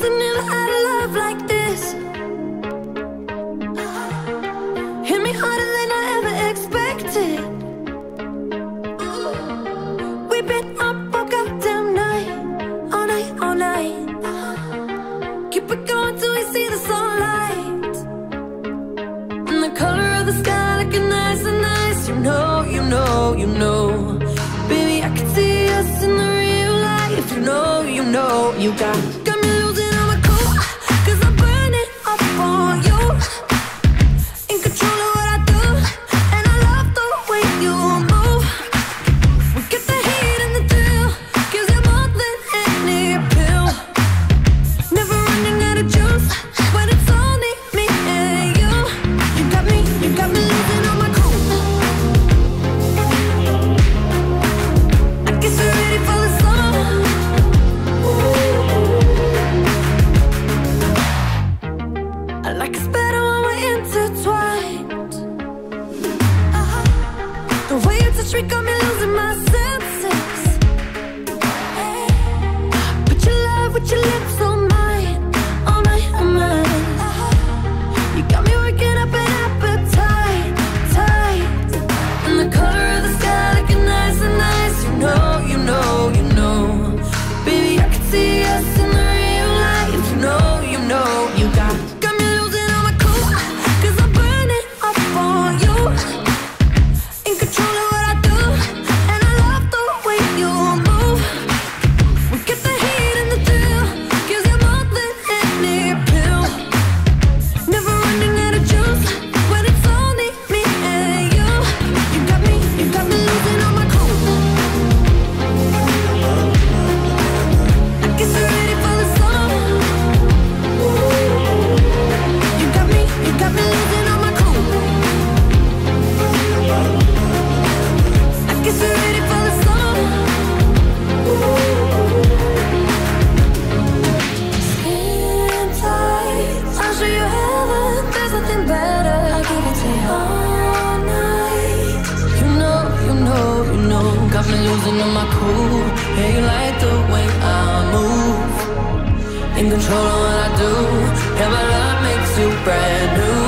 I never had a love like this. Hit me harder than I ever expected. We've been up all goddamn night All night, all night. Keep it going till we see the sunlight. And the color of the sky looking nice and nice. You know, you know, you know. Baby, I can see us in the real life. You know, you know, you got I've losing all my cool. Yeah, you like the way I move. In control of what I do. Yeah, my love makes you brand new.